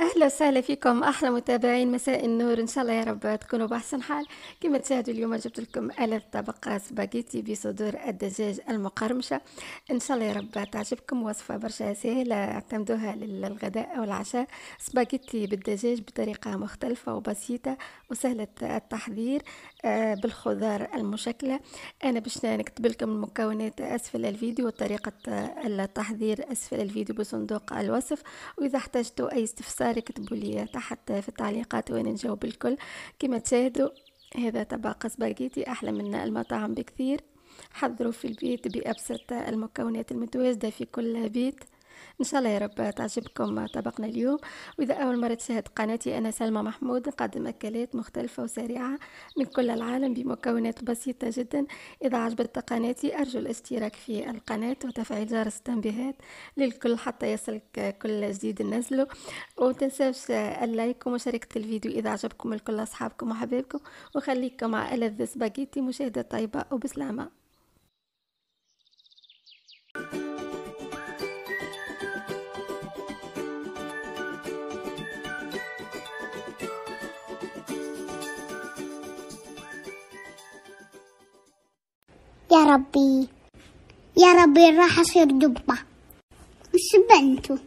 أهلا وسهلا فيكم. أحلى متابعين مساء النور. إن شاء الله يا رب تكونوا بأحسن حال. كما تشاهدوا اليوم جبت لكم ألذ طبق سباجيتي بصدور الدجاج المقرمشة. إن شاء الله يا رب تعجبكم وصفة برشا سهلة اعتمدوها للغداء أو العشاء. سباجيتي بالدجاج بطريقة مختلفة وبسيطة وسهلة التحضير آه، بالخضار المشكلة. أنا باش نكتب لكم المكونات أسفل الفيديو وطريقة التحضير أسفل الفيديو بصندوق الوصف. وإذا احتجتوا أي استفسار اختاري اكتبوا لي تحت في التعليقات وأنا نجاوب الكل. كما تشاهدوا هذا طبق سباجيتي أحلى من المطاعم بكثير. حضروا في البيت بأبسط المكونات المتواجدة في كل بيت. إن شاء الله يا رب تعجبكم طبقنا اليوم. وإذا أول مرة تشاهد قناتي أنا سلمى محمود نقدم اكلات مختلفة وسريعة من كل العالم بمكونات بسيطة جدا. إذا عجبت قناتي أرجو الاشتراك في القناة وتفعيل جرس التنبيهات للكل حتى يصلك كل جديد ننزله ومتنساوش ال like ومشاركة الفيديو إذا عجبكم الكل أصحابكم وحبايبكم. وخليكم مع ألذ سباجيتي مشاهدة طيبة وبسلامة. يا ربي. يا ربي راح أصير دبة. وش بنته